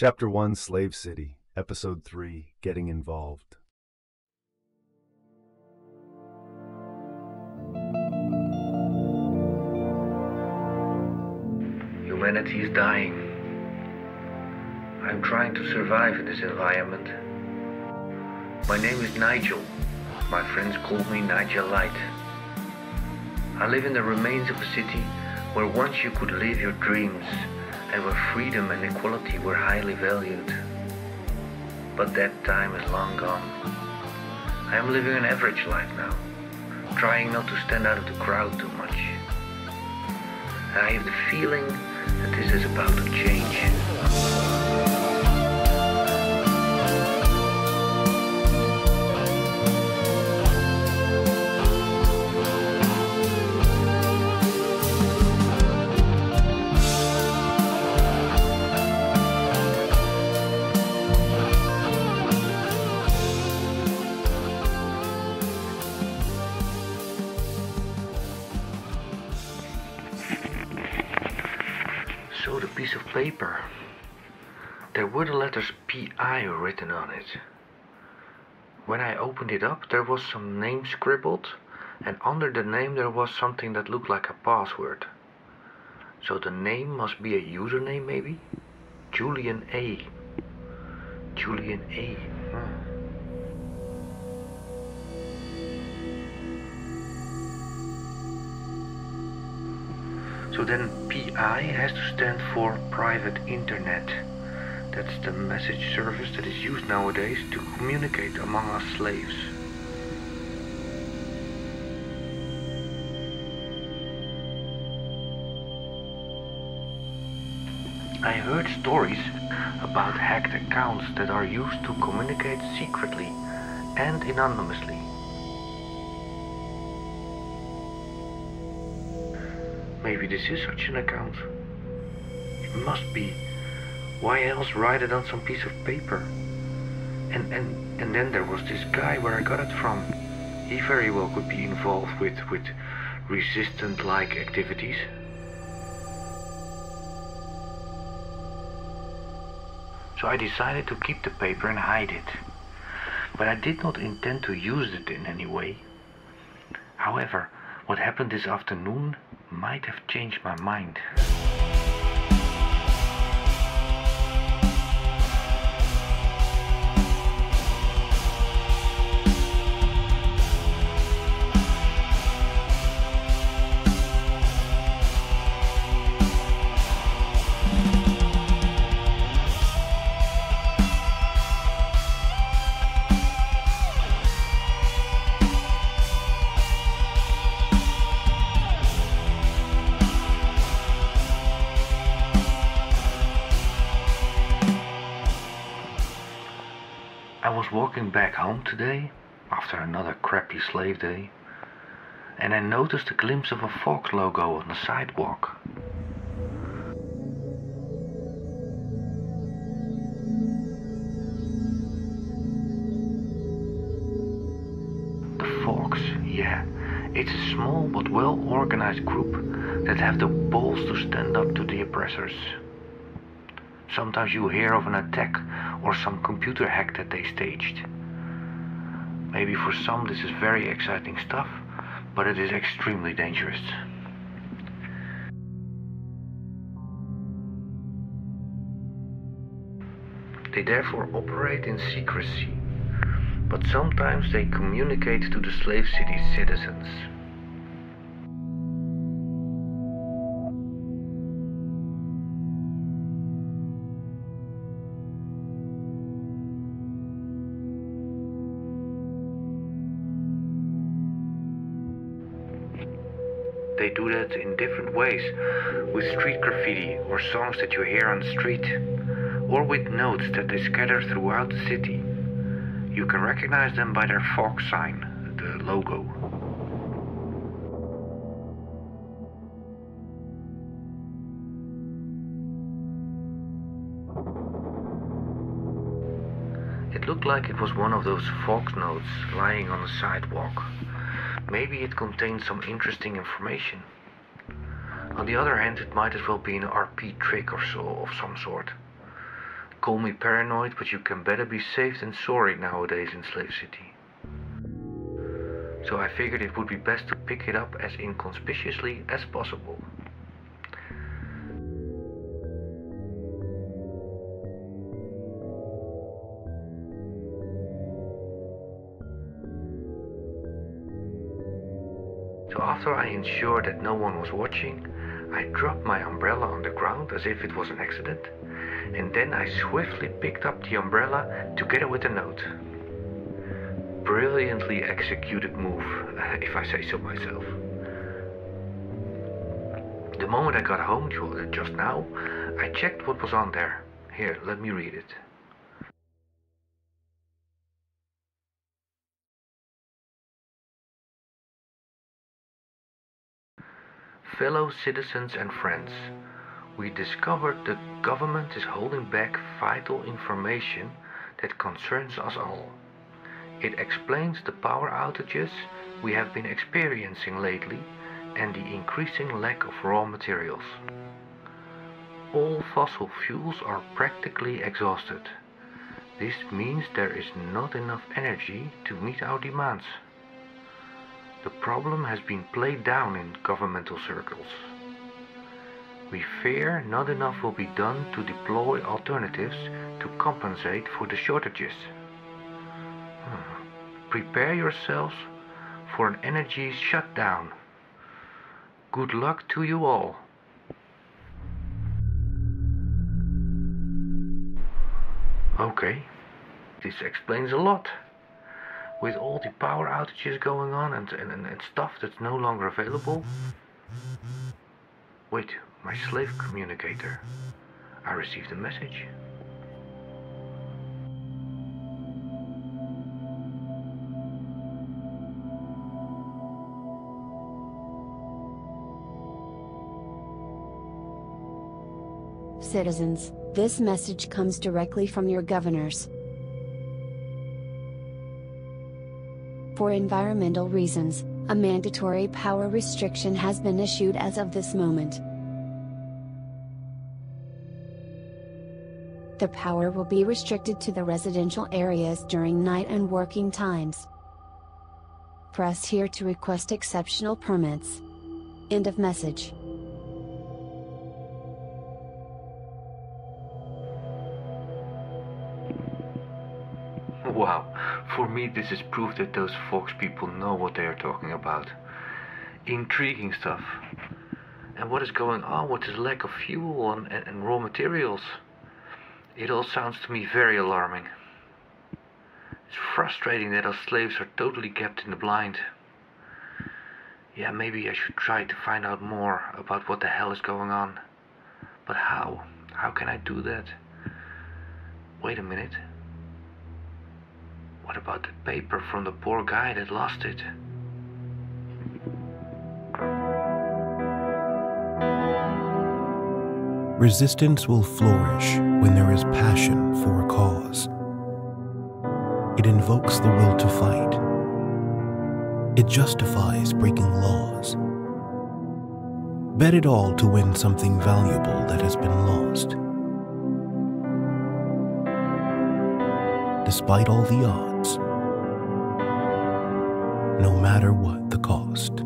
Chapter 1 Slave City, Episode 3 Getting Involved. Humanity is dying. I'm trying to survive in this environment. My name is Nigel. My friends call me Nigel Light. I live in the remains of a city where once you could live your dreams and where freedom and equality were highly valued. But that time is long gone. I am living an average life now, trying not to stand out of the crowd too much. I have the feeling that this is about to change. So the piece of paper. There were the letters PI written on it. When I opened it up, there was some name scribbled, and under the name there was something that looked like a password. So the name must be a username, maybe? Julian A. Julian A. Hmm. So then PI has to stand for private internet. That's the message service that is used nowadays to communicate among us slaves. I heard stories about hacked accounts that are used to communicate secretly and anonymously. Maybe this is such an account. It must be. Why else write it on some piece of paper? And and and then there was this guy where I got it from. He very well could be involved with with resistant like activities. So I decided to keep the paper and hide it. But I did not intend to use it in any way. However, what happened this afternoon might have changed my mind. Walking back home today after another crappy slave day and I noticed a glimpse of a Fox logo on the sidewalk. The Fox, yeah, it's a small but well organized group that have the balls to stand up to the oppressors. Sometimes you hear of an attack or some computer hack that they staged. Maybe for some this is very exciting stuff, but it is extremely dangerous. They therefore operate in secrecy, but sometimes they communicate to the slave city's citizens. They do that in different ways, with street graffiti or songs that you hear on the street, or with notes that they scatter throughout the city. You can recognize them by their Fox sign, the logo. It looked like it was one of those Fox notes lying on the sidewalk. Maybe it contains some interesting information. On the other hand, it might as well be an RP trick or so of some sort. Call me paranoid, but you can better be safe than sorry nowadays in Slave City. So I figured it would be best to pick it up as inconspicuously as possible. So after I ensured that no one was watching, I dropped my umbrella on the ground as if it was an accident, and then I swiftly picked up the umbrella together with the note. Brilliantly executed move, if I say so myself. The moment I got home just now, I checked what was on there. Here, let me read it. Fellow citizens and friends, we discovered the government is holding back vital information that concerns us all. It explains the power outages we have been experiencing lately and the increasing lack of raw materials. All fossil fuels are practically exhausted. This means there is not enough energy to meet our demands. The problem has been played down in governmental circles. We fear not enough will be done to deploy alternatives to compensate for the shortages. Hmm. Prepare yourselves for an energy shutdown. Good luck to you all. Okay, this explains a lot with all the power outages going on and, and, and stuff that's no longer available. Wait, my slave communicator. I received a message. Citizens, this message comes directly from your governors. For environmental reasons, a mandatory power restriction has been issued as of this moment. The power will be restricted to the residential areas during night and working times. Press here to request exceptional permits. End of message. Wow, for me this is proof that those Fox people know what they are talking about. Intriguing stuff. And what is going on with this lack of fuel and, and, and raw materials? It all sounds to me very alarming. It's frustrating that our slaves are totally kept in the blind. Yeah, maybe I should try to find out more about what the hell is going on. But how? How can I do that? Wait a minute. What about the paper from the poor guy that lost it? Resistance will flourish when there is passion for a cause. It invokes the will to fight. It justifies breaking laws. Bet it all to win something valuable that has been lost. Despite all the odds, no matter what the cost.